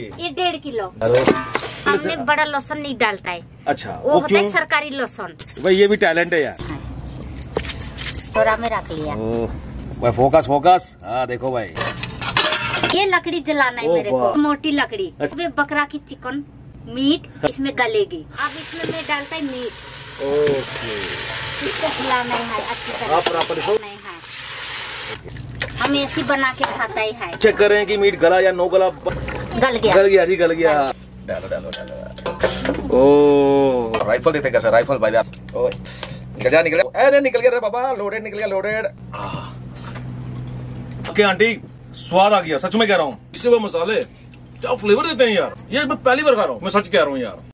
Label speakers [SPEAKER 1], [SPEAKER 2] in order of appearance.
[SPEAKER 1] ये डेढ़ किलो। हमने बड़ा लहसुन नहीं डालता है।
[SPEAKER 2] अच्छा
[SPEAKER 1] वो होता है सरकारी लहसुन।
[SPEAKER 2] भाई ये भी टैलेंट है यार।
[SPEAKER 1] थोड़ा में रख लिया।
[SPEAKER 2] भाई फोकस फोकस हाँ देखो भाई।
[SPEAKER 1] ये लकड़ी जलाना है मेरे को। मोटी लकड़ी।
[SPEAKER 2] अच्छा।
[SPEAKER 1] बकरा की चिकन मीट इसमें गलेगी। अब इसमें मैं डालता है मीट।
[SPEAKER 2] ओके।
[SPEAKER 1] इसको है अच्छी तरह
[SPEAKER 2] हाँ,
[SPEAKER 1] है हम ऐसी बना के खाता ही है
[SPEAKER 2] चेक करें कि मीट गला या नो गला।
[SPEAKER 1] गल गया।
[SPEAKER 2] गल गया जी गल गया। डालो डालो डालो। ओ। राइफल देते कैसे? राइफल भाई आप ओ निकल जा निकल अरे निकल गया रे बाबा लोडेड निकल गया लोडेड ओके आंटी स्वाद आ गया सच में कह रहा हूँ। इसे वो मसाले क्या फ्लेवर देते हैं यार? ये मैं पहली बार खा रहा हूँ मैं सच कह रहा हूँ यार।